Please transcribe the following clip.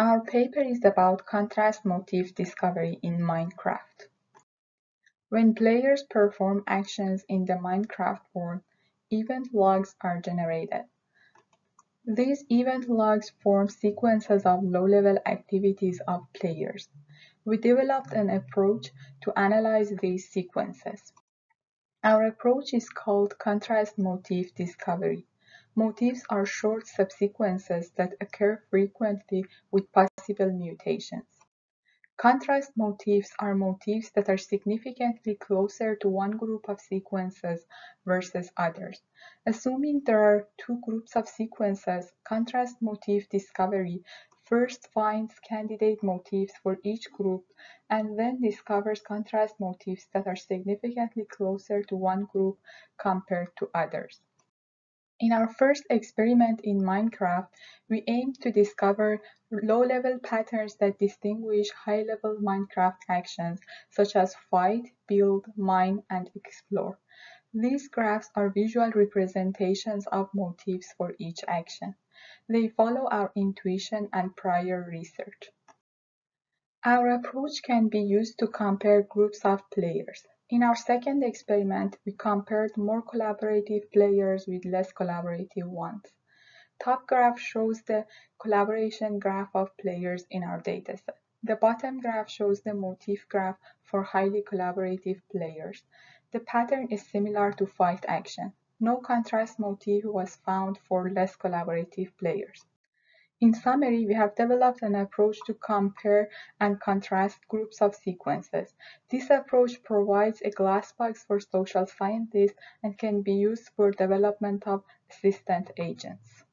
Our paper is about contrast motif discovery in Minecraft. When players perform actions in the Minecraft world, event logs are generated. These event logs form sequences of low-level activities of players. We developed an approach to analyze these sequences. Our approach is called contrast motif discovery. Motifs are short subsequences that occur frequently with possible mutations. Contrast motifs are motifs that are significantly closer to one group of sequences versus others. Assuming there are two groups of sequences, contrast motif discovery first finds candidate motifs for each group and then discovers contrast motifs that are significantly closer to one group compared to others. In our first experiment in Minecraft, we aimed to discover low-level patterns that distinguish high-level Minecraft actions such as fight, build, mine, and explore. These graphs are visual representations of motifs for each action. They follow our intuition and prior research. Our approach can be used to compare groups of players. In our second experiment, we compared more collaborative players with less collaborative ones. Top graph shows the collaboration graph of players in our dataset. The bottom graph shows the motif graph for highly collaborative players. The pattern is similar to fight action. No contrast motif was found for less collaborative players. In summary, we have developed an approach to compare and contrast groups of sequences. This approach provides a glass box for social scientists and can be used for development of assistant agents.